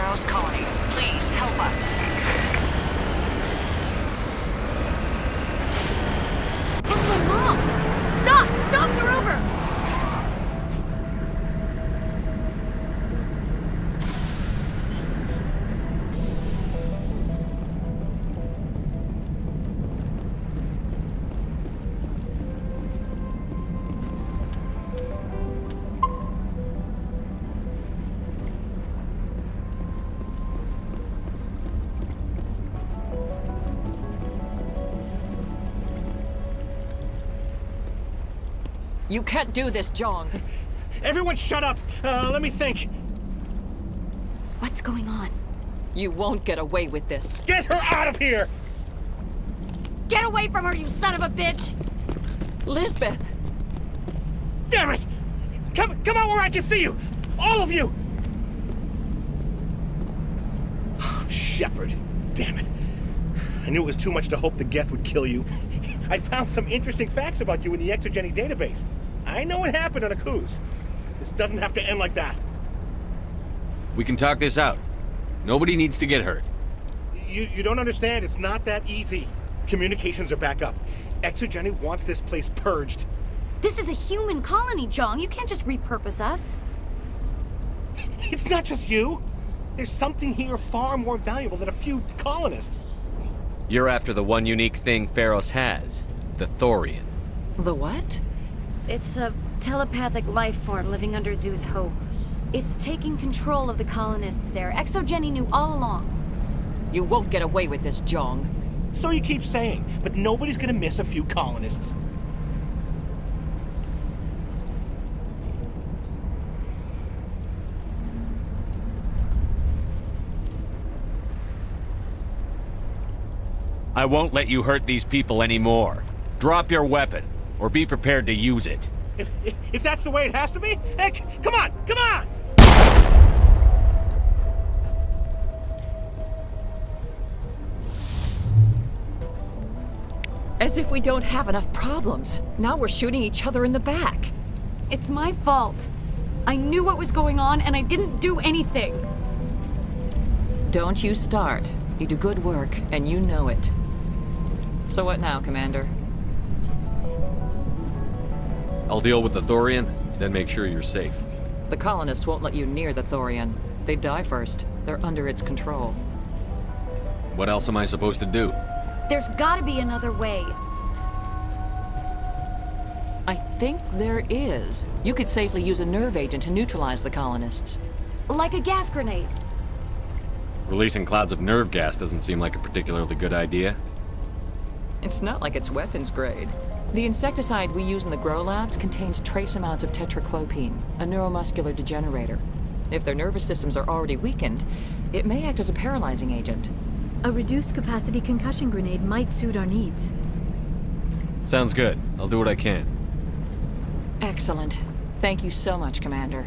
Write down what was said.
Colony. Please help us. You can't do this, Jeong. Everyone shut up! Uh, let me think. What's going on? You won't get away with this. Get her out of here! Get away from her, you son of a bitch! Lizbeth! Damn it! Come, come out where I can see you! All of you! Shepard, damn it. I knew it was too much to hope the Geth would kill you. I found some interesting facts about you in the ExoGeni database. I know what happened on Akuze. This doesn't have to end like that. We can talk this out. Nobody needs to get hurt. You, you don't understand, it's not that easy. Communications are back up. ExoGeni wants this place purged. This is a human colony, Jeong. You can't just repurpose us. It's not just you. There's something here far more valuable than a few colonists. You're after the one unique thing Feros has, the Thorian. The what? It's a telepathic life form living under Zhu's Hope. It's taking control of the colonists there. ExoGeni knew all along. You won't get away with this, Jeong. So you keep saying, but nobody's gonna miss a few colonists. I won't let you hurt these people anymore. Drop your weapon, or be prepared to use it. If, if, if that's the way it has to be, heck, come on, come on! As if we don't have enough problems. Now we're shooting each other in the back. It's my fault. I knew what was going on and I didn't do anything. Don't you start. You do good work, and you know it. So what now, Commander? I'll deal with the Thorian, then make sure you're safe. The colonists won't let you near the Thorian. They die first. They're under its control. What else am I supposed to do? There's gotta be another way. I think there is. You could safely use a nerve agent to neutralize the colonists. Like a gas grenade. Releasing clouds of nerve gas doesn't seem like a particularly good idea. It's not like it's weapons grade. The insecticide we use in the grow labs contains trace amounts of tetraclopine, a neuromuscular degenerator. If their nervous systems are already weakened, it may act as a paralyzing agent. A reduced capacity concussion grenade might suit our needs. Sounds good. I'll do what I can. Excellent. Thank you so much, Commander.